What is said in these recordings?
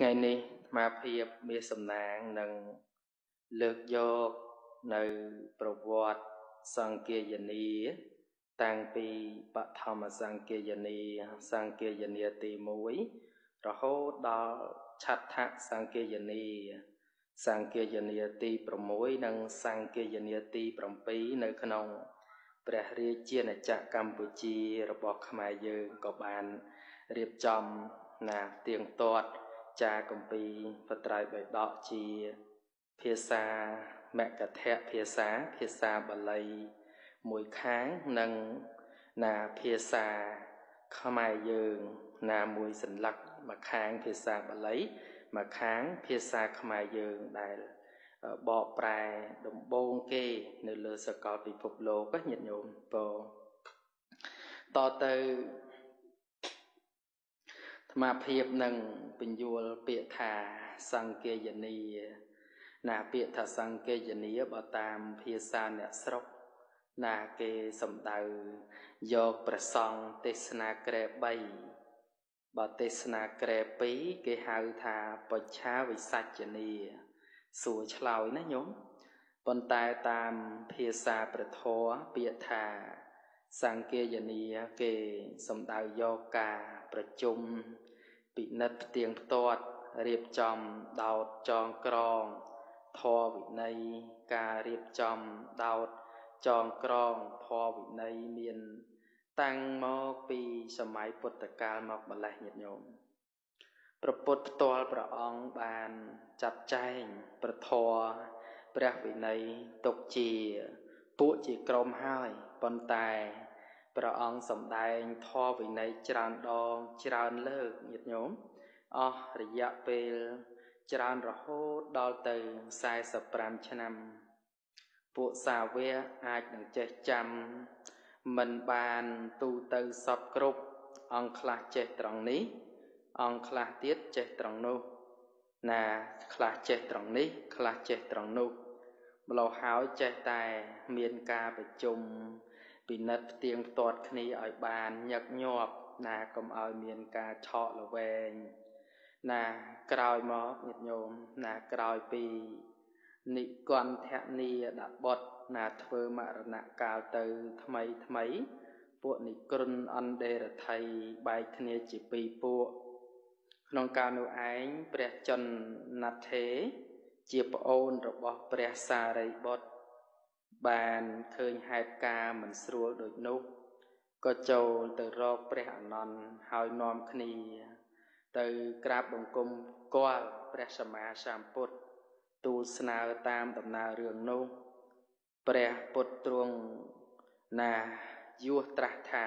ថ្ងៃនេះអាភិបមានសំណាងនឹងលើកយកនៅប្រវត្តិសង្គាយនី តាំងពីបឋមសង្គាយនីសង្គាយនីទី1រហូតដល់ឆដ្ឋសង្គាយនីសង្គាយនីទី6និងសង្គាយនីទី7នៅក្នុងព្រះរាជាណាចក្រកម្ពុជារបស់ខ្មែរយើងក៏បានរៀបចំណាទៀងទាត់ ចាកំពីបត្រៃបិដកជាភាសាមកថៈភាសាភាសាបាលីមួយខាងនិងណាភាសាខ្មែរយើងណាមួយសន្លឹកមួយខាងភាសាបាលីមួយខាងភាសាខ្មែរយើងដែលបកប្រែដំបូងគេ នៅលើសកលពិភពលោកញាតិញោមពតទៅ អាមាភាពនឹងបញ្យួលពាក្យថាសង្កេយនីណាពាក្យថាសង្កេយនីបើតាមភាសាអ្នកស្រុកណាគេសំដៅយកប្រសង់ទេសនាក្រែ3បើទេសនាក្រែ2គេហៅថាបច្ឆាវិសច្ចនីសួរឆ្លើយណាញោមប៉ុន្តែតាមភាសាប្រធរពាក្យថាសង្គាយនីគេសំដៅយកការ ប្រជុំពិនិត្យផ្ទៀងផ្ទាត់រៀបចំដោតចងក្រងធរវិន័យការរៀបចំដោតចងក្រងធរវិន័យមាន តាំងមកពីសម័យពុទ្ធកាលមកម្លេះញាតិញោមប្រពុតផ្ទាល់ព្រះអង្គបានចាត់ចែងប្រធរព្រះវិន័យទុកជា ពួកជាក្រុមហើយប៉ុន្តែ ព្រះអង្គសម្ដែងធម៌វិន័យច្រើនដងច្រើនលើកញាតិញោមអស់រយៈពេលច្រើនរហូតដល់ទៅ45ឆ្នាំ ពួកសាវកអាចនឹងចេះចាំ មិនបានទូទៅសពគ្រប់អង្គខ្លះចេះត្រង់នេះ អង្គខ្លះទៀតចេះត្រង់នោះ ណាខ្លះចេះត្រង់នេះខ្លះចេះត្រង់នោះម្លោះហើយចេះតែមានការប្រជុំ ពិនិត្យផ្ទៀងផ្ទាត់គ្នាឲ្យបានញឹកញាប់ណាកុំឲ្យមានការឆក់ល្វែងណាក្រោយមកញាតិញោមណាក្រោយពីនិគន្ធនីដបុតណាធ្វើមរណកាលទៅថ្មីថ្មីពួកនិក្រុនអន្តេរដ្ឋីបែកគ្នាជាពីរពួកក្នុងកាលនោះឯងព្រះចន្ទណថេជាប្អូនរបស់ព្រះសារីបុត្រ បានឃើញហេតុការមិនស្រួលដូចនោះក៏ចូលទៅរកព្រះអនន្តហើយនាំគ្នា ទៅក្រាបបង្គំគាល់ព្រះសម្មាសម្ពុទ្ធទូលស្នើតាមដំណើររឿងនោះព្រះពុទ្ធទ្រង់ណាយោត្រាស់ថា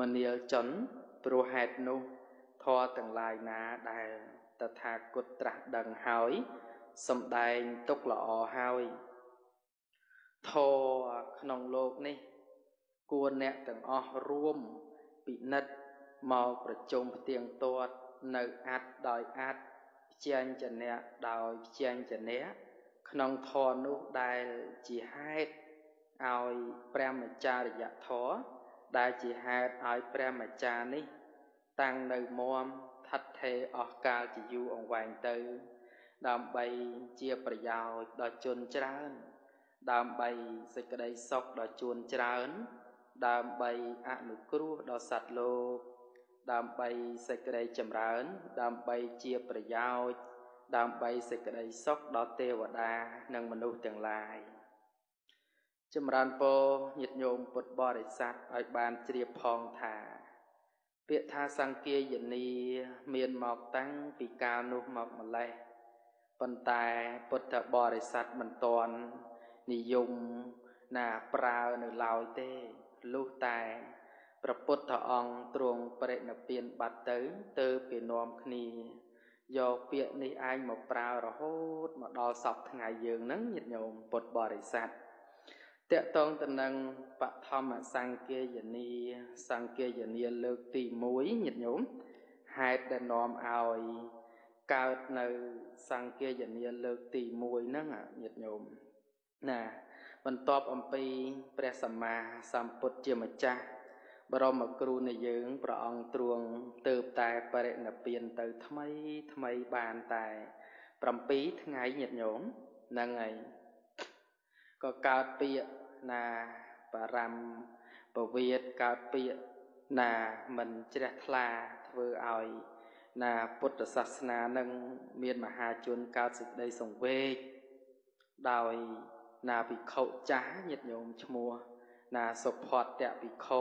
មនាលចន្ទព្រោះហេតុនោះធរទាំងឡាយណាដែលតថាគតត្រាស់ដឹងហើយសំដែងទុកល្អហើយ ធរក្នុងលោកនេះ គួរអ្នកទាំងអស់រួមពិនិត្យមកប្រជុំផ្ទៀងទាត់នៅអត្តដោយអត្តផ្ជាញ្ជនៈដោយផ្ជាញ្ជនៈក្នុងធរនោះដែលជាហេតុឲ្យព្រះមច្ចារិយធរដែលជាហេតុឲ្យព្រះមច្ចានេះ តាំងនៅមមថិតថេរអស់កាលជាយូរអង្វែងទៅ ដើម្បីជាប្រយោជន៍ដល់ជនច្រើន ដើម្បីសេចក្តីសុខដល់ជួនច្រើន ដើម្បីអនុគ្រោះដល់សត្វលោក ដើម្បីសេចក្តីចម្រើន ដើម្បីជាប្រយោជន៍ដើម្បីសេចក្តីសុខដល់ទេវតា និងមនុស្សទាំងឡាយចម្រើនពរញាតិញោមពុទ្ធបរិស័ទឲ្យបានជ្រាបផងថា ពាក្យថាសង្គាយនីមានមកតាំងពីកាលនោះមកម្លេះប៉ុន្តែពុទ្ធបរិស័ទមិនទាន់ និយមណាប្រើនៅឡើយទេលុះតែព្រះពុទ្ធអង្គទ្រង់បរិនិព្វានបាត់ទៅទៅពីនាំគ្នាយកពាក្យនេះឯងមកប្រើរហូតមកដល់សពថ្ងៃយើងហ្នឹងញាតិញោមពុទ្ធបរិស័ទតកតងទៅនឹងបឋមសង្គាយនីសង្គាយនីលើកទី1ញាតិញោមហេតុដែលនាំឲ្យកើតនៅសង្គាយនីលើកទី1ហ្នឹងញាតិញោម ណាបន្ទាប់អំពីព្រះសម្មាសម្ពុទ្ធជាម្ចាស់បរមគ្រូនៃយើងព្រះអង្គទ្រង់ទៅតែបរិណិព្វានទៅថ្មីថ្មីបានតែ7ថ្ងៃញាតិញោមហ្នឹងហើយក៏កើតពាក្យណាបរមពវិតកើតពាក្យណាមិនជ្រះថ្លាធ្វើឲ្យណាពុទ្ធសាសនានឹងមានមហាជនកើតសេចក្តីសង្វេគដោយ ណាភិក្ខុចាស់ញាតិញោមឈ្មោះណាសុផតតភិក្ខុ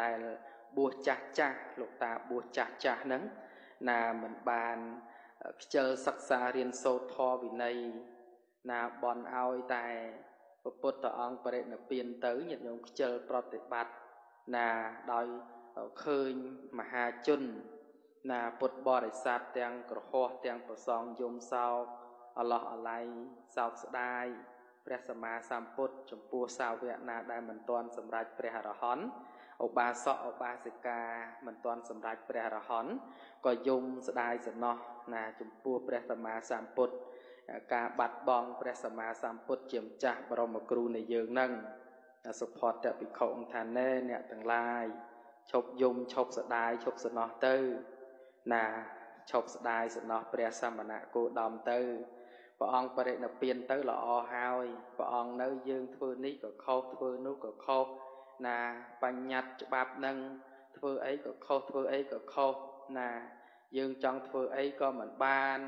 ដែលបួសចាស់ចាស់លោកតាបួសចាស់ចាស់ហ្នឹងណាមិនបានខ្ជិលសិក្សារៀនសូត្រធម៌វិន័យណាបន់ឲ្យតែពុទ្ធអង្គបរិនិព្វានទៅញាតិញោមខ្ជិលប្រតិបត្តិណាដោយឃើញមហាជន ណាពុទ្ធបរិស័ទទាំងក្រហោះទាំងប្រសងយមសោកអឡោះអាល័យសោកស្ដាយ ព្រះសម្មាសម្ពុទ្ធចំពោះសាវកណាដែលមិនទាន់សម្រេចព្រះអរហន្តឧបាសកឧបាសិកាមិនទាន់សម្រេចព្រះអរហន្តក៏យំស្ដាយសំណោះណាចំពោះព្រះសម្មាសម្ពុទ្ធការបាត់បង់ព្រះសម្មាសម្ពុទ្ធជាម្ចាស់បរមគ្រូនៃយើងនឹងសុផតភិក្ខុអង្គថាណែអ្នកទាំងឡាយឈប់យំឈប់ស្ដាយឈប់សំណោះទៅ ណាឈប់ស្ដាយសំណោះព្រះសមណៈគោដំទៅ ព្រះអង្គបរិណិព្វានទៅល្អហើយព្រះអង្គនៅយើងធ្វើនេះក៏ខុសធ្វើនោះក៏ខុសណាបញ្ញត្តិច្បាប់នឹងធ្វើអីក៏ខុសធ្វើអីក៏ខុសណាយើងចង់ធ្វើអីក៏មិនបាន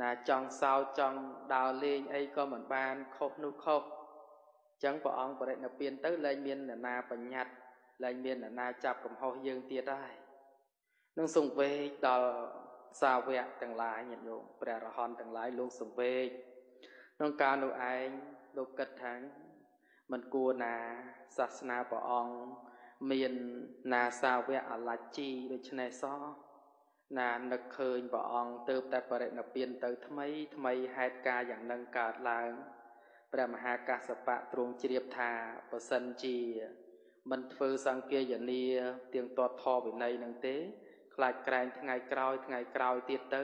ណាចង់សោចចង់ដើរលេងអីក៏មិនបានខុសនោះខុសអញ្ចឹងព្រះអង្គបរិណិព្វានទៅលែងមាននរណាបញ្ញត្តិលែងមាននរណាចាប់កំហុសយើងទៀតហើយនឹងសង្វេគដល់ សាវកទាំងឡាយញាតិញោមព្រះរហន្តទាំងឡាយលោកសង្វេគក្នុងការនោះឯងលោកគិតថាមិនគួរណាសាសនាព្រះអង្គមានណាសាវកអលច្ជីដូច្នេះសោះណានឹកឃើញព្រះអង្គទៅតែបរិណិព្វានទៅថ្មីថ្មីហេតុការយ៉ាងនឹងកើតឡើងព្រះមហាកាសបៈទ្រង់ជ្រាបថាបើសិនជាមិនធ្វើសង្គាយនាទៀងទាត់ធម៌វិន័យនឹងទេ ខ្លាចក្រែងថ្ងៃក្រោយថ្ងៃក្រោយទៀតទៅ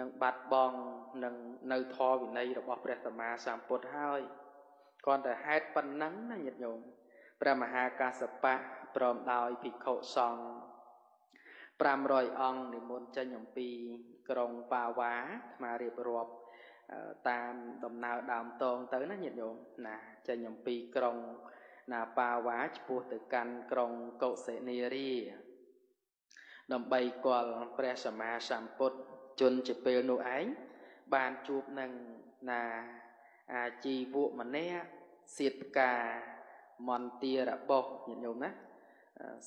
នឹងបាត់បង់នឹងនៅធម៌វិន័យរបស់ព្រះសម្មាសម្ពុទ្ធហើយគ្រាន់តែហេតុប៉ុណ្ណឹងណាញាតិញោមព្រះមហាកាសបៈព្រមដោយភិក្ខុសង្ឃ500អង្គនិមន្តចេញអំពីក្រុងបាវ៉ាអាត្មារៀបរាប់តាមដំណើរដើមតងទៅណាញាតិញោមណាចេញអំពីក្រុងណាបាវ៉ាឆ្ពោះទៅកាន់ក្រុងកុសិនារី ដើម្បីគាល់ព្រះសម្មាសម្ពុទ្ធជនជាពេលនោះឯងបានជួបនឹងណាអាជីវកម្នាក់សៀតផ្កាមន្ទារបស់ញាតិញោមណា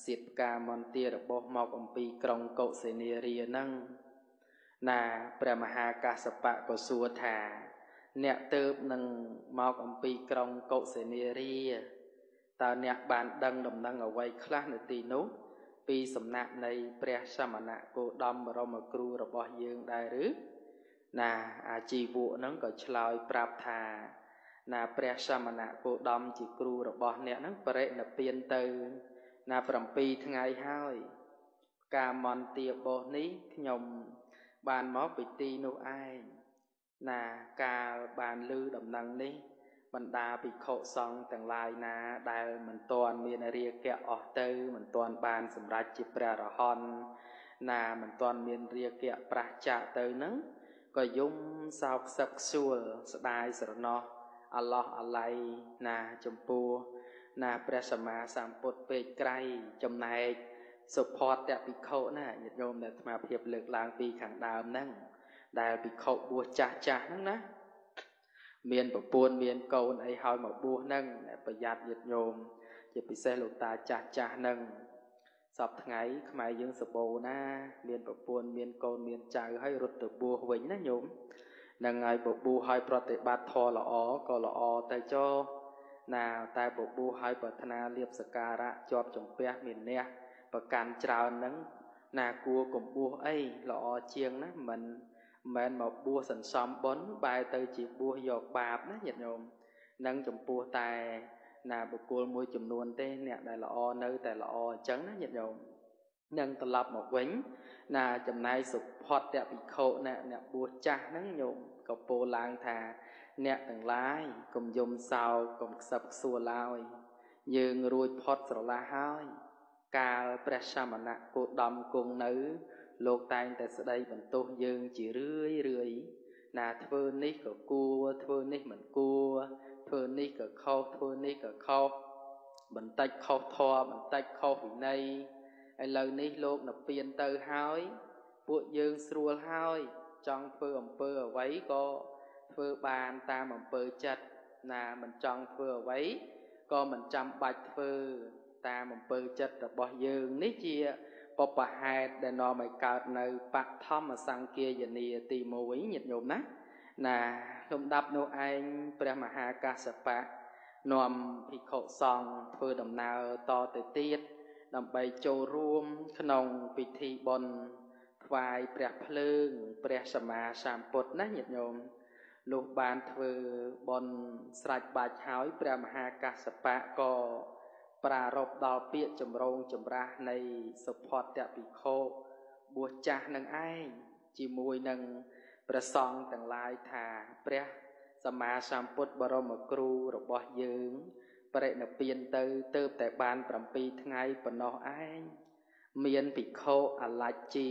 សៀតផ្កាមន្ទារបស់មកអំពីក្រុងកុសិនារីហ្នឹងណាព្រះមហាកាសបៈក៏សួរថា អ្នកទៅនឹងមកអំពីក្រុងកុសិនារីតើអ្នកបានដឹងដំណឹងអ្វីខ្លះនៅទីនោះ ពីសំណាក់នៃព្រះសមណៈគោដំបរមគ្រូរបស់យើងដែរឬណាអាជីវកហ្នឹងក៏ឆ្លើយប្រាប់ថា ណាព្រះសមណៈគោដំជាគ្រូរបស់អ្នកហ្នឹងបរិណិព្វានទៅ ណា7ថ្ងៃហើយការមន្ទាបោសនេះខ្ញុំបានមកពីទីនោះឯងណាកាលបានឮដំណឹងនេះ បណ្ដាភិក្ខុសង្ឃទាំងឡាយណាដែលមិនទាន់មានរាគៈអស់ទៅមិនទាន់បានសម្រេចជាព្រះអរហន្តណាមិនទាន់មានរាគៈប្រះចាកទៅនឹងក៏យំសោកសឹកខ្សួលស្ដាយស្រណោះអឡោះអាល័យណាចំពោះណាព្រះសម្មាសម្ពុទ្ធពេកក្រៃចំណែកសុផតតភិក្ខុណាញាតិញោមដែលអាត្មាភាពលើកឡើងពីខាងដើមហ្នឹងដែលភិក្ខុបួសចាស់ចាស់ហ្នឹងណា មានប្រពន្ធមានកូនអីហើយមកបួសហ្នឹងប្រយ័ត្នញាតិញោមជាពិសេសលោកតាចាស់ចាស់ហ្នឹងសពថ្ងៃខ្មែរយើងសបោណា មានប្រពន្ធមានកូនមានចៅហើយរត់ទៅបួសវិញណាញោមនឹងហើយបបួសហើយប្រតិបត្តិធម៌ល្អក៏ល្អទៅចុះណាតែបបួសហើយប្រាថ្នាលៀបសការៈជាប់ចំពះមានអ្នកប្រកាន់ច្រើនហ្នឹងណាគួរកំបួសអីល្អជាងណាមិន មិនមកបួសសន្សំបុណ្យបែរទៅជាបួសយកបាបណាញាតិញោមនឹងចំពោះតែណាបុគ្គលមួយចំនួនទេអ្នកដែលល្អនៅតែល្អអញ្ចឹងណាញាតិញោមនឹងត្រឡប់មកវិញ ណាចំណែកសុផតតភិក្ខុអ្នកអ្នកបួសចាស់ហ្នឹងញោមក៏ពោលឡើងថា អ្នកទាំងឡាយកុំយំសោកកុំខ្សឹបខ្សួលឡើយយើងរួចផុតស្រឡះហើយ កាលព្រះសមណៈគោតមគង់នៅ លោកតែងតែស្ដីបន្ទោសយើងជារឿយរឿយណាធ្វើនេះក៏គួរធ្វើនេះមិនគួរធ្វើនេះក៏ខុសធ្វើនេះក៏ខុសបន្តិចខុសធម៌បន្តិចខុសវិន័យឥឡូវនេះលោកនិព្វានទៅហើយ ពួកយើងស្រួលហើយ ចង់ធ្វើអំពើអ្វីក៏ធ្វើបានតាមអំពើចិត្តណាមិនចង់ធ្វើអ្វីក៏មិនចាំបាច់ធ្វើតាមអំពើចិត្តរបស់យើងនេះជា បបហេតុដែលនាំឲ្យកើតនៅបឋមសង្គាយនាទី1ញាតិញោមណាណាលំដាប់នោះឯងព្រះមហាកាសបៈនាំភិក្ខុសង្ឃធ្វើដំណើរតទៅទៀតដើម្បីចូលរួមក្នុងពិធីបុណ្យថ្វាយព្រះភ្លើងព្រះសម្មាសម្ពុទ្ធណាញាតិញោមលុះបានធ្វើបុណ្យស្រេចបាច់ហើយព្រះមហាកាសបៈក៏ ប្រារព្ធដល់ពាក្យចម្រងចម្រាស់នៃសុផតភិក្ខុបួសចាស់នឹងឯងជាមួយនឹងព្រះសង្ឃទាំងឡាយថាព្រះសម្មាសម្ពុទ្ធបរមគ្រូរបស់យើងបរិណិព្វានទៅទៅតែបាន7ថ្ងៃប៉ុណ្ណោះឯងមានភិក្ខុអលច្ជី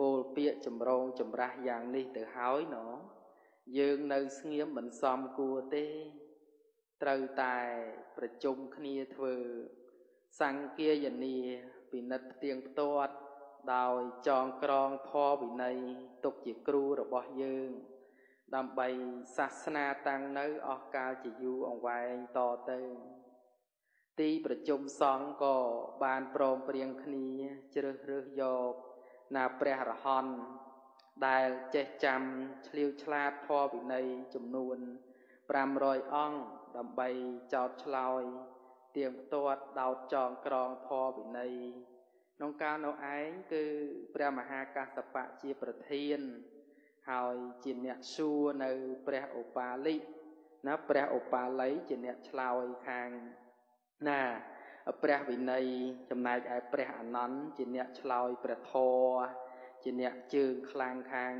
ពោលពាក្យចម្រងចម្រាស់យ៉ាងនេះទៅហើយណោយើងនៅស្ងៀមមិនសមគួរទេ ត្រូវតែប្រជុំគ្នាធ្វើសង្គាយនាពិនិត្យផ្ទៀងផ្ទាត់ដោយចងក្រងធម៌វិន័យទុកជាគ្រូរបស់យើង ដើម្បីសាសនាតាំងនៅអស់កាលជាយូរអង្វែងតទៅទីប្រជុំសង្ឃក៏បានព្រមព្រៀងគ្នាជ្រើសរើសយកណាព្រះរហន្តដែលចេះចាំឆ្លៀវឆ្លាតធម៌វិន័យចំនួន500អង្គ ដើម្បីចោតឆ្លោយទៀងទាត់ដោតចងក្រងធម៌វិន័យក្នុងកាលនោះឯងគឺព្រះមហាកាសបៈជាប្រធាន ហើយជាអ្នកសួរនៅព្រះឧបាលិណាព្រះឧបាលីជាអ្នកឆ្លើយខាងណាព្រះវិន័យចំណែកឯព្រះអនន្តជាអ្នកឆ្លើយព្រះធម៌ជាអ្នកជើងខ្លាំងខាង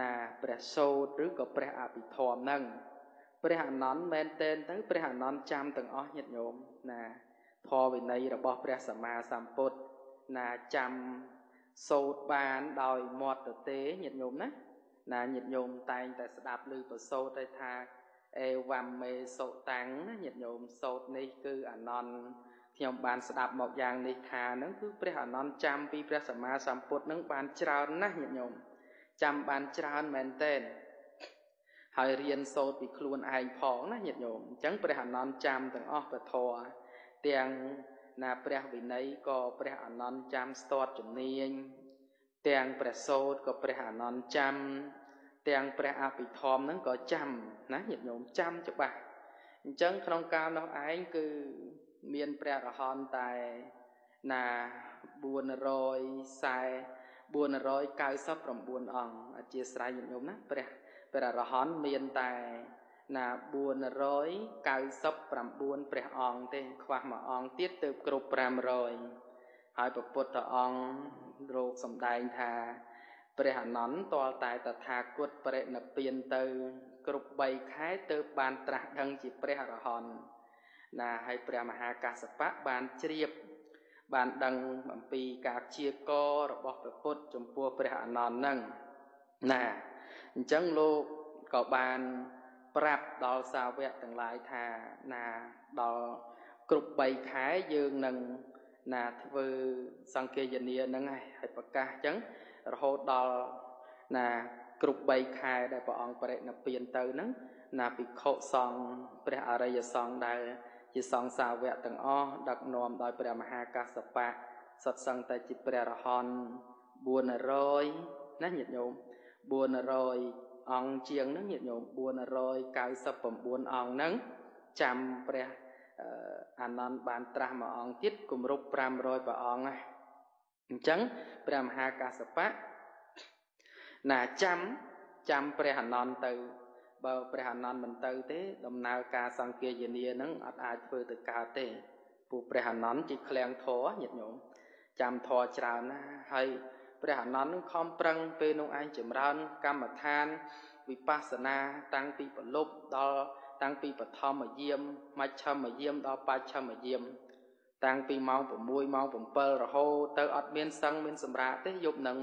ណាព្រះសោតឬក៏ព្រះអភិធម្មហ្នឹង ព្រះអនន្តមែនតែនទៅព្រះអនន្តចាំទាំងអស់ញាតិញោមណាធម៌វិន័យរបស់ព្រះសម្មាសម្ពុទ្ធណាចាំសូត្របានដោយមាត់ទទេញាតិញោមណាណាញាតិញោមតែងតែស្ដាប់ឮប្រសូតតែថាអេវ៉ាំមេសូតាំងណាញាតិញោមសូត្រនេះគឺអនន្តខ្ញុំបានស្ដាប់មកយ៉ាងនេះថាហ្នឹងគឺព្រះអនន្តចាំពីព្រះសម្មាសម្ពុទ្ធហ្នឹងបានច្រើនណាស់ញាតិញោមចាំបានច្រើនមែនទែន ហើយរៀនសូត្រពីខ្លួនឯងផងណាញាតិញោមអញ្ចឹងព្រះអនន្តចាំទាំងអស់ពធទាំងណាព្រះវិន័យក៏ព្រះអនន្តចាំស្ទាត់ជំនាញទាំងព្រះសូត្រក៏ព្រះអនន្តចាំទាំងព្រះអភិធម្មហ្នឹងក៏ចាំណាញាតិញោមចាំច្បាស់អញ្ចឹងក្នុងកាលនោះឯងគឺមានព្រះរហន្តតែណា440 499អង្គអធិស្ឋានញាតិញោមណាព្រះ ព្រះអរហន្តមានតែណា499ព្រះអង្គទេ ខ្វះមួយអង្គទៀតទៅគ្រប់500ហើយព្រះពុទ្ធអង្គរោគសំដែងថាព្រះអនន្តតលតែតថាគតបរិណិព្វានទៅ គ្រប់3ខែទៅបានត្រាស់ដឹងជាព្រះអរហន្តណាហើយព្រះមហាកាសបៈបានជ្រាប បានដឹងអំពីការជាករបស់ព្រះពុទ្ធចំពោះព្រះអនន្តហ្នឹងណា អញ្ចឹងលោកក៏បានប្រាប់ដល់សាវកទាំងឡាយថាណាដល់គ្រប់3ខែយើងនឹងណាធ្វើសង្គាយនាហ្នឹងហើយប្រកាសអញ្ចឹងរហូតដល់ណាគ្រប់3ខែដែលព្រះអង្គបរិនិព្វានទៅហ្នឹងណាភិក្ខុសង្ឃព្រះអរិយសង្ឃដែលជាសង្ឃសាវកទាំងអស់ដឹកនាំដោយព្រះមហាកាសបៈសត្វសង្ឃតែជាព្រះរហន្ត400ណាញាតិញោម 400អង្គជាងហ្នឹងញាតិញោម499អង្គហ្នឹងចាំព្រះអានន្ទបានត្រាស់មួយអង្គទៀតគម្រប់500ព្រះអង្គណាអញ្ចឹងព្រះមហាកាសបៈណាចាំចាំព្រះអានន្ទទៅបើព្រះអានន្ទមិនទៅទេ ដំណើរការសង្គាយនានឹងអត់អាចធ្វើទៅកើតទេពួកព្រះអានន្ទជាឃ្លាំងធរញាតិញោមចាំធរច្រើនណាហើយ ព្រះអានន្ទនឹងខំប្រឹងពេលនោះឯងចម្រើនកម្មដ្ឋាន វិបស្សនា តាំងពីប្រលប់ដល់តាំងពីបឋមយាមមជ្ឈមយាមដល់បច្ឆមយាមតាំងពីម៉ោង6ម៉ោង7រហូតទៅអត់មានសឹងមានសម្រាប់ទេយប់នឹង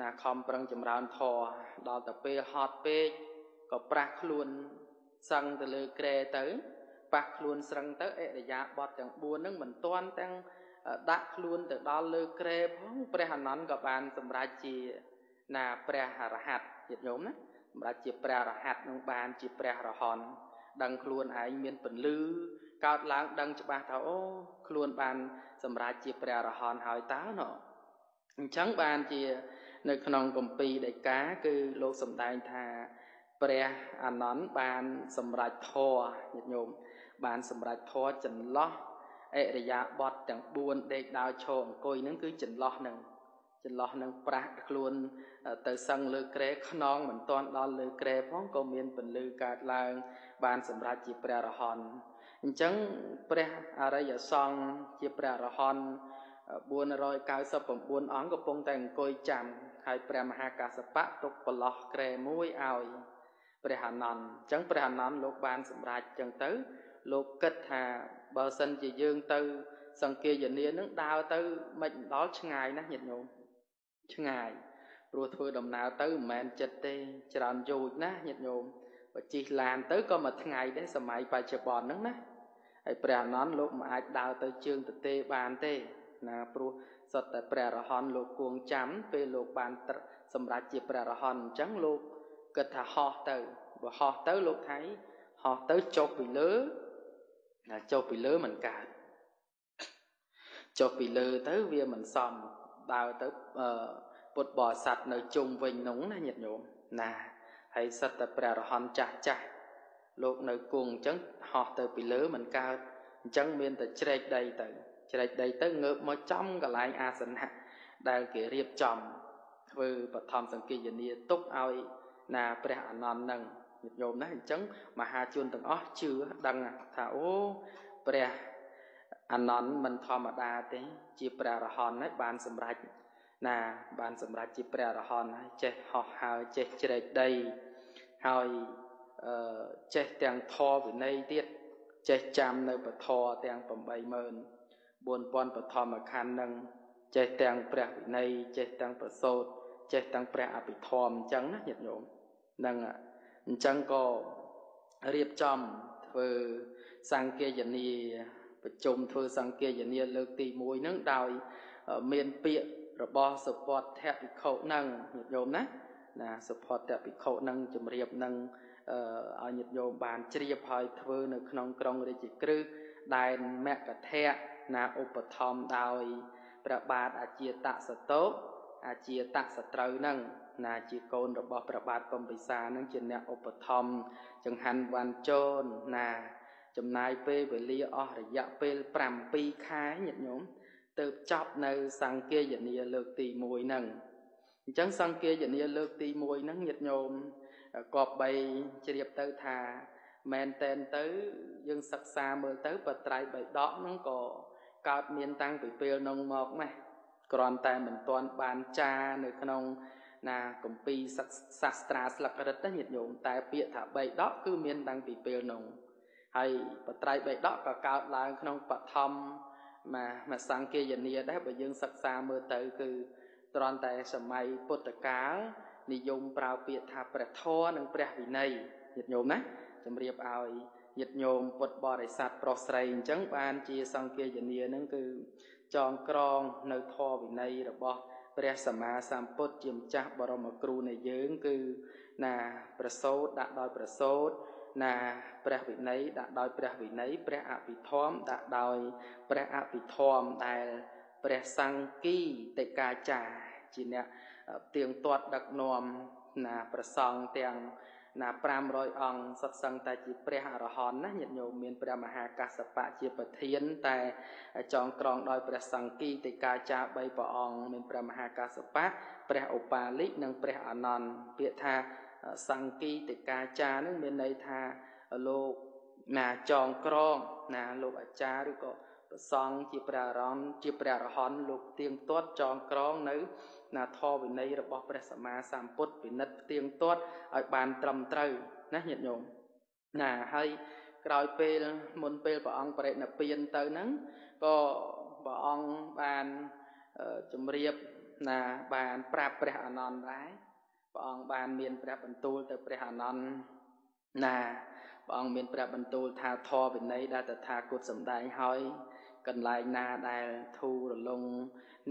ណាខំប្រឹងចម្រើនធរដល់ទៅពេលហត់ពេកក៏ប្រាស់ខ្លួនសឹងទៅលើក្រែទៅប៉ះខ្លួនស្រឹងទៅអរិយាបទទាំង4ហ្នឹងមិនទាន់ទាំង ដាក់ខ្លួនទៅដល់លើក្រែផងព្រះអនន្តក៏បានសម្រេចជាណាព្រះអរហន្តញាតិញោមណាសម្រាប់ជាព្រះរហ័តនឹងបានជាព្រះរហន្តដឹងខ្លួនឯងមានពន្លឺកើតឡើងដឹងច្បាស់ថាអូខ្លួនបានសម្រាប់ជាព្រះរហន្តហើយតើណោះអញ្ចឹងបានជានៅក្នុងគម្ពីរដីកាគឺលោកសម្ដែងថាព្រះអានន្ទបានសម្រេចធរញាតិញោមបានសម្រេចធរចន្លោះ អរិយាបទទាំង4ដេកដើរឈរអង្គុយហ្នឹងគឺចន្លោះហ្នឹងចន្លោះនឹងប្រាស់ខ្លួនទៅសឹងលើក្រែខ្នងមិនទាន់ដល់លើក្រែផងក៏មានពន្លឺកើតឡើង បានសម្រេចជាព្រះរហន្តអញ្ចឹងព្រះអរិយសង្ឃជាព្រះរហន្ត499អង្គកំពុងតែអង្គុយចាំហើយព្រះមហាកាសបៈទុកប្រឡោះក្រែមួយឲ្យព្រះអនន្តអញ្ចឹងព្រះអនន្តលោកបានសម្រេចអញ្ចឹងទៅ លោកគិតថា បើសិនជាយើងទៅ សង្គាយនានឹងដើរទៅមិនដល់ឆ្ងាយណាស់ញាតិញោមឆ្ងាយព្រោះធ្វើដំណើរទៅមិនមែនចិត្តទេ ច្រើនយូរណាស់ញាតិញោមបើជិះឡានទៅក៏មួយថ្ងៃដែរសម័យបច្ចុប្បន្នហ្នឹងណាហើយព្រះអនន្តលោកមិនអាចដើរទៅជើងទទេបានទេ ណាព្រោះសុទ្ធតែព្រះរហន្តលោកគួងចាំពេលលោកបានសម្រេចជាព្រះរហន្តអញ្ចឹងលោកគិតថាហោះទៅបើហោះទៅលោកថៃហោះទៅចុះពីលើ ណាចុះពីលើមិនកើតចុះពីលើទៅវាមិនសមដើរទៅពុទ្ធបរិស័ទនៅជុំវិញនោះណាញាតិញោមណាហើយសិតតែព្រះរហន្តចាស់ចាស់លោកនៅគង់អញ្ចឹងហោះទៅពីលើមិនកើតអញ្ចឹងមានតែជ្រែកដីទៅជ្រែកដីទៅងើបមកចំកន្លែងអាសនៈដែលគេរៀបចំធ្វើបឋមសង្គិយនីទុកឲ្យណាព្រះអនន្តនឹង ញាតិញោមណាអញ្ចឹងមហាជនទាំងអស់ជឿដឹងថាអូព្រះអនន្តមិនធម្មតាទេជាព្រះរហន្តហើយបានសម្រេចណាបានសម្រេចជាព្រះរហន្តហើយចេះហោះហើរចេះជ្រែកដីហើយអឺចេះទាំងធម៌វិន័យទៀតចេះចាំនៅពធទាំង84000 4000បឋមខណ្ឌនឹងចេះទាំងព្រះវិន័យចេះទាំងប្រសូតចេះទាំងព្រះអភិធម្មអញ្ចឹងណាញាតិញោមនឹង អញ្ចឹងក៏រៀបចំធ្វើសង្គាយនីប្រជុំធ្វើសង្គាយនីលើកទី1ហ្នឹងដោយមានពាក្យរបស់សុពតធភិក្ខុនឹងញាតិញោមណាណាសុផតភិក្ខុនឹងជំរាបនឹងឲ្យញាតិញោមបានជ្រាបហើយធ្វើនៅក្នុងក្រុងរាជក្រឹសដែលមគ្គធៈណាឧបត្ថម្ភដោយព្រះបាទអាជាតសតោអាជាតសត្រូវនឹង ណាជាកូនរបស់ព្រះបាទកំពិសានឹងជាអ្នកឧបត្ថម្ភចង្ហាន់វ៉ាន់ជូនណា ចំណាយពេលវេលាអស់រយៈពេល7ខែញាតិញោមទៅចប់នៅសង្គាយនាលើកទី1ហ្នឹងអញ្ចឹងសង្គាយនាលើកទី1ហ្នឹងញាតិញោមគប្បីជ្រាបទៅថាមែនតែនទៅយើងសិក្សាមើលទៅបត្រៃបៃដកហ្នឹងក៏កើតមានតាំងពីពេលនោះមកម៉េះគ្រាន់តែមិនទាន់បានចានៅក្នុង ណាកម្ពីសាស្ត្រាស្លឹករឹតញាតិញោមតែពាក្យថាបៃដកគឺមានតាំងពីពេលនោះហើយបត្រៃបៃដកក៏កើតឡើងក្នុងបឋមមកមកសង្គាយនាដែរបើយើងសិក្សាមើលទៅគឺត្រន់តែសម័យពុទ្ធកាលនិយមប្រើពាក្យថាព្រះធម៌និងព្រះវិន័យញាតិញោមណាជម្រាបឲ្យញាតិញោមពុទ្ធបរិស័ទប្រុសស្រីអញ្ចឹងបានជាសង្គាយនានឹងគឺចងក្រងនៅធម៌វិន័យរបស់ ព្រះសម្មាសម្ពុទ្ធជាម្ចាស់បរមគ្រូនៃយើងគឺណាប្រសូតដាក់ដោយប្រសូតណាព្រះវិន័យដាក់ដោយព្រះវិន័យព្រះអភិធម្មដាក់ដោយព្រះអភិធម្មដែលព្រះសង្ឃីតិកាចាជាអ្នកទៀងទាត់ដឹកនាំណាប្រសង់ទាំង ណា500អង្គសុទ្ធសឹងតែជាព្រះអរហន្តណាញាតិញោមមានព្រះមហាកាសបៈជាប្រធាន តែចងក្រងដោយព្រះសង្ឃីតិកាចា3ព្រះអង្គមានព្រះមហាកាសបៈព្រះឧបាលិកនិងព្រះអនន្តពាក្យថាសង្កីតិកាចារនឹងមានន័យថាលោកណាចងក្រងណាលោកអាចារ្យឬក៏ប្រសង់ជាព្រះអរហន្តជាព្រះអរហន្តលោកទៀងទាត់ចងក្រងនៅ ណាធម៌វិន័យរបស់ព្រះសម្មាសម្ពុទ្ធពិនិត្យទៀងទាត់ឲ្យបានត្រឹមត្រូវណាញាតិញោមណាហើយក្រោយពេលមុនពេលព្រះអង្គបរិនិព្វានទៅហ្នឹងក៏ព្រះអង្គបានជំរាបណាបានប្រាប់ព្រះអានន្ទដែរព្រះអង្គបានមានព្រះបន្ទូលទៅព្រះអានន្ទណាព្រះអង្គមានព្រះបន្ទូលថាធម៌វិន័យដែលតថាគតសម្ដែងហើយកន្លែងណាដែលធូររលុង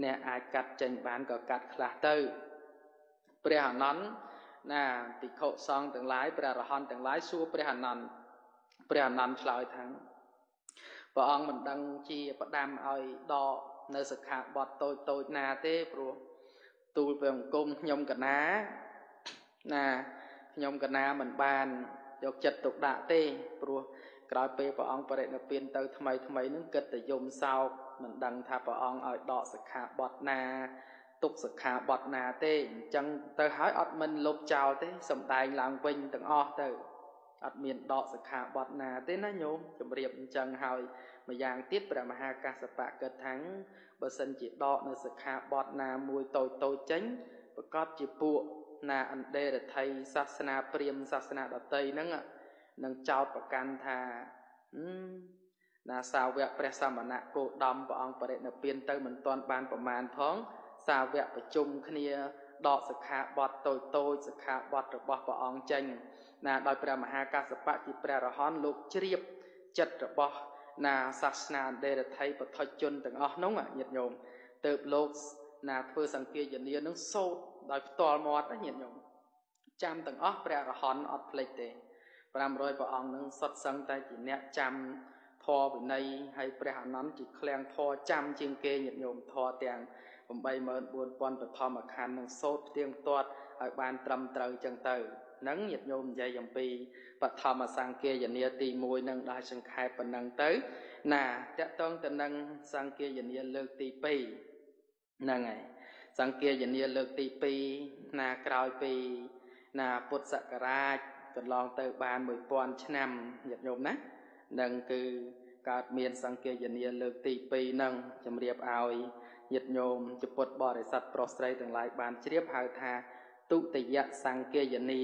អ្នកអាចកាត់ចេញបានក៏កាត់ខ្លះទៅព្រះអានន្ទណាភិក្ខុសង្ឃទាំងឡាយព្រះអរហន្តទាំងឡាយសួរព្រះអានន្ទព្រះអានន្ទឆ្លើយថាព្រះអង្គមិនដឹងជាផ្ដាំឲ្យដកនៅសិក្ខាបទតូចតូចណាទេព្រោះទូលព្រះអង្គមខ្ញុំកណាណាខ្ញុំកណាមិនបានយកចិត្តទុកដាក់ទេព្រោះក្រោយពេលព្រះអង្គបរិនិព្វានទៅថ្មីថ្មីនឹងគិតតែយំសោក មិនដឹងថាព្រះអង្គឲ្យដកសិក្ខាបទណា ទុកសិក្ខាបទណាទេអញ្ចឹងទៅហើយអត់មិនលុបចោលទេសំដែងឡើងវិញទាំងអស់ទៅអត់មានដកសិក្ខាបទណាទេណាញោមជម្រាបអញ្ចឹងហើយម្យ៉ាងទៀតព្រះមហាកាសបៈគិតថាបើសិនជាដកនៅសិក្ខាបទណាមួយតូចតូចចេញប្រកបជាពួកណាអន្តេរដ្ឋីសាសនាព្រាមសាសនាដតីហ្នឹងនឹងចោតប្រកាន់ថា ណាសាវកព្រះសមណៈគោដំព្រះអង្គបរិនិព្វានទៅមិនទាន់បានប្រមាណផង សាវកប្រជុំគ្នាដកសិក្ខាបទតូចតូចសិក្ខាបទរបស់ព្រះអង្គចេញណាដោយព្រះមហាកាសបៈជាព្រះរហន្តលោកជ្រាបចិត្តរបស់ណាសាសនាអន្តេរដ្ឋីបឋិជនទាំងអស់នោះញាតិញោមទៅលោកណាធ្វើសង្គាយនានឹងសោតដោយផ្ទាល់មាត់ញាតិញោមចាំទាំងអស់ព្រះរហន្តអត់ភ្លេចទេ500ព្រះអង្គនឹងសុទ្ធសឹងតែជាអ្នកចាំ ធម៌វិន័យហើយព្រះអានន្ទជាឃ្លាំងធម៌ចាំជាងគេញាតិញោមធម៌ទាំង84000បឋមខណ្ឌនឹងសូត្រផ្ទៀងផ្ទាត់ឲ្យបានត្រឹមត្រូវចឹងទៅនឹងញាតិញោមនិយាយអំពីបឋមសង្គាយនាទី1នឹងដល់សង្ខេបប៉ុណ្ណឹងទៅ ណាតកតងទៅនឹងសង្គាយនាលើកទី2ហ្នឹងហើយសង្គាយនាលើកទី2ណាក្រោយពីណាពុទ្ធសករាជកន្លងទៅបាន1000ឆ្នាំញាតិញោមណា នឹងគឺកើតមានសង្គាយនាលើកទី2នឹងជម្រាបឲ្យញាតិញោមជាពុទ្ធបរិស័ទប្រុសស្រីទាំងឡាយបានជ្រាបហៅថាទុតិយសង្គាយនា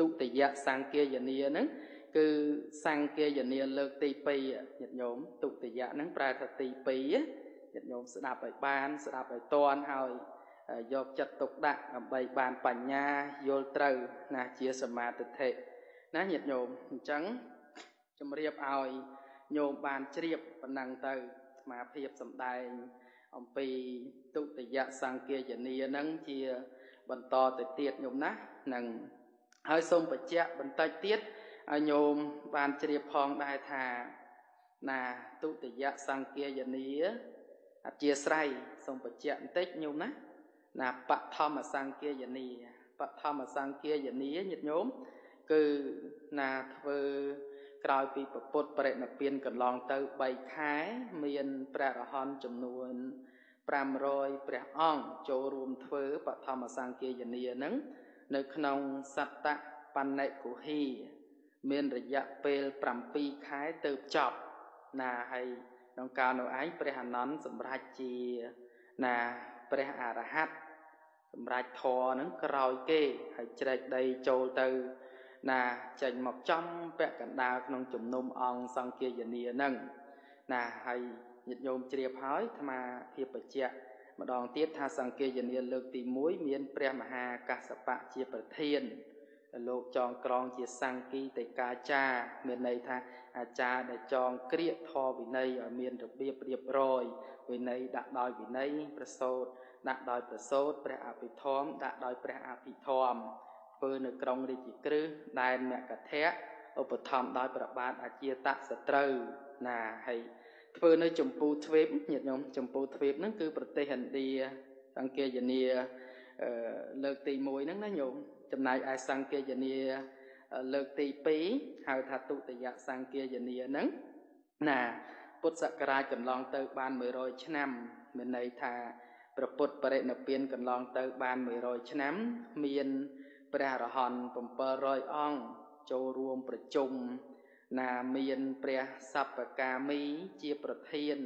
ទុតិយសង្គាយនាហ្នឹងគឺសង្គាយនាលើកទី2ញាតិញោមទុតិយហ្នឹងប្រែថាទី2ញាតិញោមស្ដាប់ឲ្យបានស្ដាប់ឲ្យតន់ហើយយកចិត្តទុកដាក់ដើម្បីបានបញ្ញាយល់ត្រូវណាជាសមាធិណាញាតិញោមអញ្ចឹង ជំរាបឲ្យញោមបានជ្រាបប៉ុណ្ណឹងទៅស្មាភាពសំដែងអំពីទុតិយសង្គាយនានឹងជាបន្តទៅទៀតញោមណានឹងហើយសូមបញ្ជាក់បន្តិចទៀតឲ្យញោមបានជ្រាបផងដែរថាណាទុតិយសង្គាយនាអធិស្ស្រ័យសូមបញ្ជាក់បន្តិចញោមណាណាបឋមសង្គាយនាបឋមសង្គាយនាញាតិញោមគឺណាធ្វើ ក្រោយពីពុទ្ធបរិនិព្វានកន្លងទៅ3ខែមានព្រះរហន្តចំនួន500ព្រះអង្គចូលរួមធ្វើបឋមសង្គាយនានឹងនៅក្នុងសត្តបណ្ណគុហីមានរយៈពេល7ខែទៅចប់ណាហើយក្នុងកាលនោះឯងព្រះអនន្តសម្រេចជាណាព្រះអរហន្តសម្រេចធរនឹងក្រោយគេហើយជ្រែកដីចូលទៅ ណាចេញមកចំពាក់កណ្ដាលក្នុងជំនុំអង្គសង្គាយនានឹងណាហើយញាតិញោមជ្រាបហើយអាត្មាភាពបច្ចៈម្ដងទៀតថាសង្គាយនាលើកទី1មានព្រះមហាកសបៈជាប្រធានលោកចងក្រងជាសង្គីតេកាចារមានន័យថាអាចារ្យដែលចងក្រៀកធម៌វិន័យឲ្យមានរបៀបរៀបរយវិន័យដាក់ដោយវិន័យប្រសូតដាក់ដោយប្រសូតព្រះអភិធម្មដាក់ដោយព្រះអភិធម្ម ធ្វើនៅក្រុងរាជក្រឹសដែនមកធៈឧបត្ថម្ភដោយប្របាទអាជាតសត្រូវណាហើយធ្វើនៅចម្ពូទ្វីបញាតិញោមចម្ពូទ្វីបហ្នឹងគឺប្រទេសឥណ្ឌាសង្គាយនាលើកទី1ហ្នឹងណាញោមចំណែកឯសង្គាយនាលើកទី2ហៅថាទុតិយសង្គាយនាហ្នឹងណាពុទ្ធសករាជកន្លងទៅបាន100ឆ្នាំមានន័យថាព្រះពុទ្ធបរិនិព្វានកន្លងទៅបាន100ឆ្នាំមាន ព្រះអរហន្ត700អង្គចូលរួមប្រជុំណាមានព្រះសัพពកាមីជាប្រធាន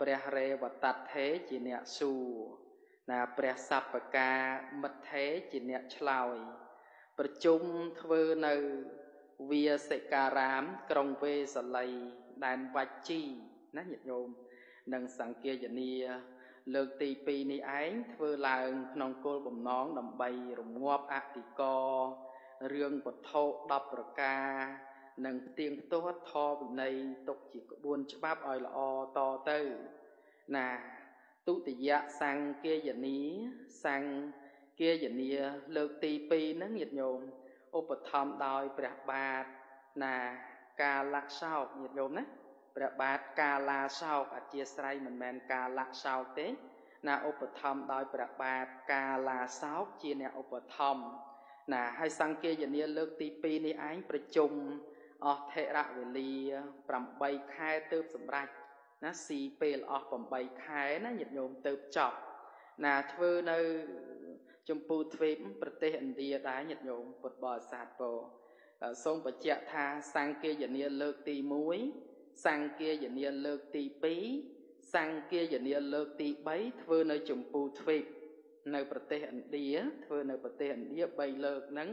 ព្រះរេវតថេជាអ្នកសួរណាព្រះសัพពកាមិទ្ធេជាអ្នកឆ្លើយ ប្រជុំធ្វើនៅវាសិការាមក្រុងវេសលីដែនវច្ជីណាញាតិញោមនិងសង្គាយនា លើកទី2នេះឯងធ្វើឡើងក្នុងគោលបំណងដើម្បីរងាប់អតិកោរឿងវត្ថុ10ប្រការ និងផ្ទៀងផ្ទាត់ធម៌វិន័យទុកជាក្បួនច្បាប់ឲ្យល្អតទៅណាទុតិយសង្គាយនីសង្គាយនីលើកទី2ហ្នឹងញាតិញោមឧបត្ថម្ភដោយព្រះបាទណាកាលៈសោកញាតិញោមណា ព្រះបាទកាលាសោកអធិស្ស្រ័យមិនមែនកាលៈសោកទេ ណាឧបត្ថម្ភដោយព្រះបាទកាលាសោកជាអ្នកឧបត្ថម្ភណាហើយសង្គាយនាលើកទី2នេះឯងប្រជុំអស់ថេរវេលា8ខែទៅសម្រាប់ណាស៊ីពេលអស់8ខែណាញាតិញោមទៅចប់ណាធ្វើនៅចម្ពូទ្វីបប្រទេសឥណ្ឌាដែរញាតិញោមពុទ្ធបរិស័ទពោសូមបញ្ជាក់ថាសង្គាយនាលើកទី1 សង្គាយនាលើកទី2សង្គាយនាលើកទី3ធ្វើនៅចម្ពូទ្វីបនៅប្រទេសឥណ្ឌាធ្វើនៅប្រទេសឥណ្ឌា3លើកហ្នឹង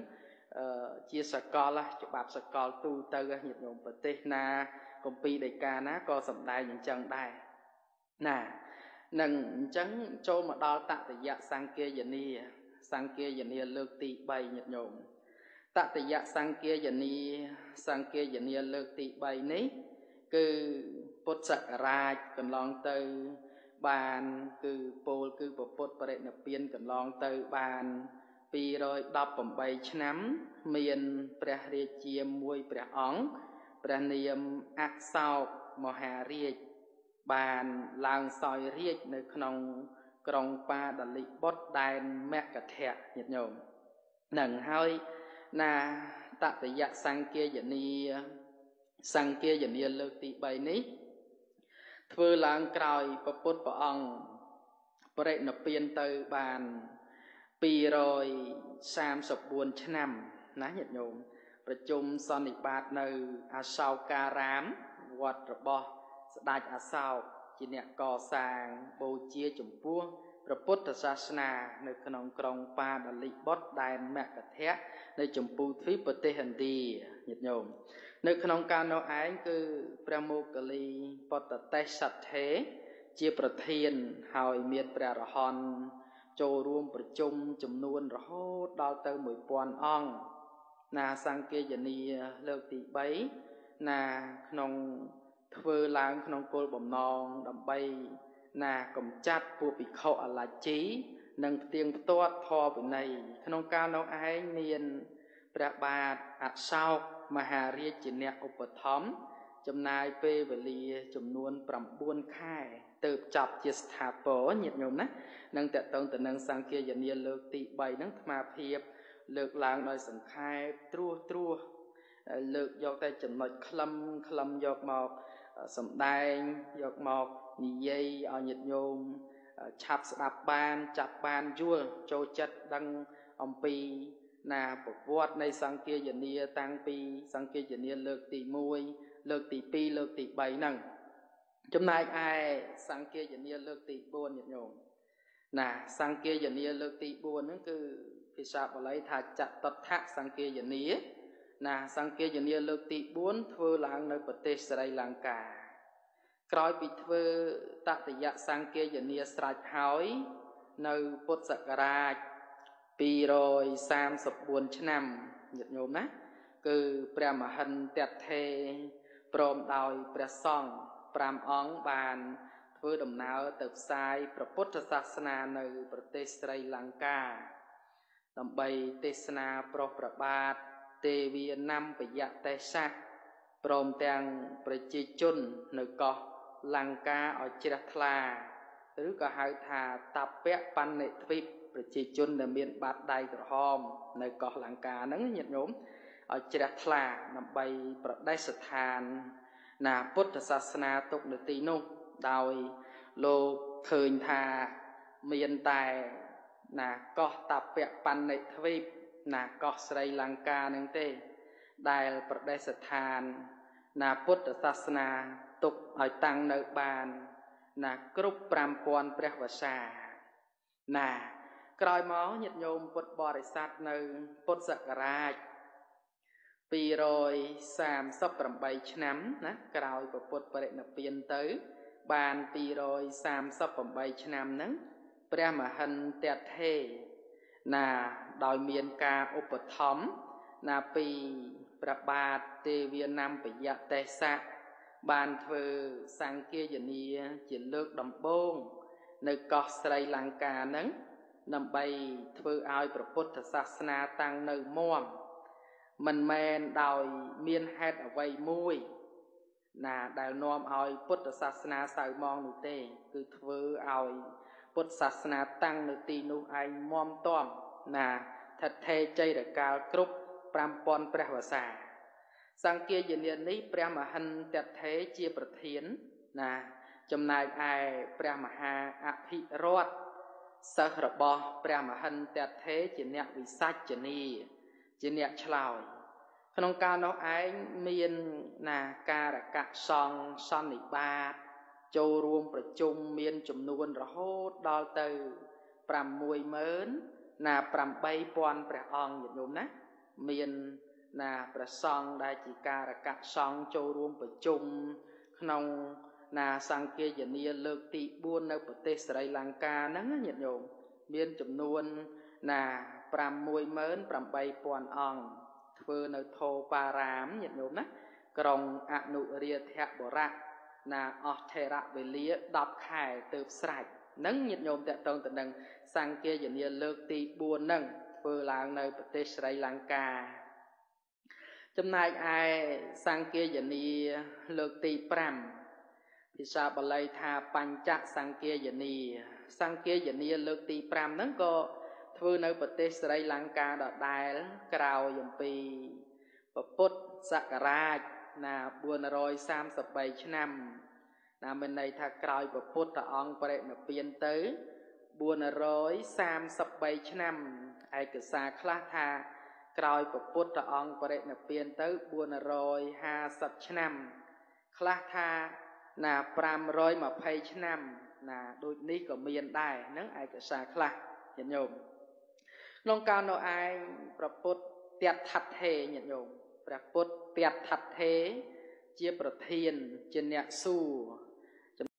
ជាសកលច្បាប់សកលទូទៅញាតិញោមប្រទេសណាកម្ពីដីកាណាក៏សំដែងអញ្ចឹងដែរណានឹងអញ្ចឹងចូលមកដល់តតយៈសង្គាយនីសង្គាយនីលើកទី3ញាតិញោមតតយៈសង្គាយនីសង្គាយនីលើកទី3នេះ គឺពុទ្ធសករាជកន្លងទៅបានគឺពោលគឺពុទ្ធបរិនិព្វានកន្លងទៅបាន218ឆ្នាំ មានព្រះរាជាមួយព្រះអង្គព្រះនាមអសោកមហារាជបានឡើងសោយរាជនៅក្នុងក្រុងបាដលិបុត្រដែនមគធៈញាតិញោមនឹងហើយណាតតយៈសង្គាយនី សង្គាយនីលើកទី3នេះ ធ្វើឡើងក្រោយពពុទ្ធព្រះអង្គបរិណិព្វានទៅបាន234ឆ្នាំណាញាតិញោមប្រជុំសន្និបាតនៅអសោការាមវត្តរបស់ស្ដេចអសោកជាអ្នកកសាងបូជាចំពោះព្រះពុទ្ធសាសនានៅក្នុងក្រុងបាដលិបុត្រដែនមគធៈនៅចម្ពូទ្វីបប្រទេសឥណ្ឌាញាតិញោម នៅក្នុងការនោះឯងគឺព្រះមោគលីបតតេសទ្ធេជាប្រធានហើយមានព្រះរហន្តចូលរួមប្រជុំចំនួនរហូតដល់ទៅ1000អង្គណាសង្គាយនីលើកទី3ណាក្នុងធ្វើឡើងក្នុងគោលបំណងដើម្បីណាកំចាត់ពួកភិក្ខុអលច្ជីនិងផ្ទៀងផ្ទាត់ធម៌វិន័យក្នុងកាលនោះឯងមានព្រះបាទអសោក មហារាជជាអ្នកឧបត្ថម្ភចំណាយពេលវេលាចំនួន9ខែទៅចាប់ជាស្ថាពរញាតិញោមណានឹងតកតងទៅនឹងសង្គាយនាលើកទី3ហ្នឹងអាត្មាភាពលើកឡើងដោយសង្ខេបត្រួសត្រួសលើកយកតែចំណុចខ្លឹមខ្លឹមយកមកសំដែងយកមកនិយាយឲ្យញាតិញោមឆាប់ស្ដាប់បាន ចាប់បានយល់ចូលចិត្តដឹងអំពី ណាប្រវត្តិនៃសង្គាយនាតាំងពីសង្គាយនាលើកទី1លើកទី2លើកទី3ហ្នឹងចំណែកឯសង្គាយនាលើកទី4ញាតិញោមណាសង្គាយនាលើកទី4ហ្នឹងគឺភាសាបាលីថាចតថៈសង្គាយនាណាសង្គាយនាលើកទី4ធ្វើឡើងនៅប្រទេសស្រីលង្កាក្រោយពីធ្វើតតយៈសង្គាយនាស្រេចហើយនៅពុទ្ធសករាជ 234ឆ្នាំញាតិញោមណា គឺព្រះមហិន្ទថេព្រមដោយព្រះសង្ឃ5អង្គបានធ្វើដំណើរទៅផ្សាយព្រះពុទ្ធសាសនានៅប្រទេសស្រីលង្កាដើម្បីទេសនាប្រោះប្របាទទេវានំបយៈទេសៈព្រមទាំងប្រជាជននៅកោះលង្កាឲ្យជ្រះថ្លា ឬក៏ហៅថាតពៈបណ្ឌិទ្វីប ប្រជាជនដែលមានបាតដៃក្រហម នៅកោះលង្កាហ្នឹងញាតិញោមឲ្យជ្រះថ្លាដើម្បីប្រដេស្ថាន ណាពុទ្ធសាសនាទុកនៅទីនោះដោយលោកឃើញថាមានតែណាកោះតពៈបណ្ឌិទ្វីបណាកោះស្រីលង្កានឹងទេ ដែលប្រដេស្ថាន ណាពុទ្ធសាសនាទុកឲ្យតាំងនៅបាន ណាគ្រប់5000ព្រះវស្សាណា ក្រោយមកញាតិញោមពុទ្ធបរិស័ទនៅពុទ្ធសករាជ238ឆ្នាំណាក្រោយពុទ្ធបរិនិព្វានទៅ បាន238ឆ្នាំហ្នឹងព្រះមហិន្ទថេណាដោយមានការឧបត្ថម្ភណាពីព្រះបាទទេវានំបយៈទេសៈបានធ្វើសង្គាយនាជាលើកដំបូង នៅកោះស្រីលង្កាហ្នឹង ដើម្បីធ្វើឲ្យព្រះពុទ្ធសាសនាតាំងនៅមមមិនមែនដោយមានហេតុអ្វីមួយ ណាដែលនាំឲ្យពុទ្ធសាសនាសៅមងនោះទេ គឺធ្វើឲ្យពុទ្ធសាសនាតាំងនៅទីនោះឯងមមតំណាថិតថេរចៃរកាលគ្រប់5000ព្រះវស្សាសង្គាយនានេះព្រះមហិន្ទថេរជាប្រធានណា ចំណែកឯព្រះមហាអភិរត សិស្សរបស់ព្រះមហិន្ទថេរជាអ្នកវិសាចនីជាអ្នកឆ្លើយក្នុងកាលនោះឯងមានណាការកៈសង្ឃសន្និបាតចូលរួមប្រជុំមានចំនួនរហូតដល់ទៅ60000ណា8000ព្រះអង្គញាតិញោមណាមានណាព្រះសង្ឃដែលជាការកៈសង្ឃចូលរួមប្រជុំក្នុង ណាសង្គាយនាលើកទី4នៅប្រទេសស្រីលង្កាហ្នឹងញាតិញោមមានចំនួនណា68000អង្គធ្វើនៅធោបារាមញាតិញោមណាក្រុងអនុរាធបុរៈណាអស់ថេរវេលា10ខែទើបស្រេចនឹងញាតិញោមតកតងទៅនឹងសង្គាយនាលើកទី4ហ្នឹងធ្វើឡើងនៅប្រទេសស្រីលង្កាចំណែកឯសង្គាយនាលើកទី5 ភាសាបាលីថាបញ្ចសង្គាយនាសង្គាយនាលើកទី5ហ្នឹងក៏ធ្វើនៅប្រទេសស្រីលង្កាដដែលក្រោយអំពីពុទ្ធសករាជណា433ឆ្នាំណាមានន័យថាក្រោយពុទ្ធអង្គបរិនិព្វានទៅ433ឆ្នាំឯកសារខ្លះថាក្រោយពុទ្ធអង្គបរិនិព្វានទៅ450ឆ្នាំខ្លះថា ណា520ឆ្នាំ ណាដូចនេះក៏មានដែរហ្នឹងឯកសារខ្លះញាតិញោមក្នុងកាលនោះឯងប្រពុតតថថេញាតិញោមព្រះពុទ្ធតថថេជាប្រធានជាអ្នកសួរ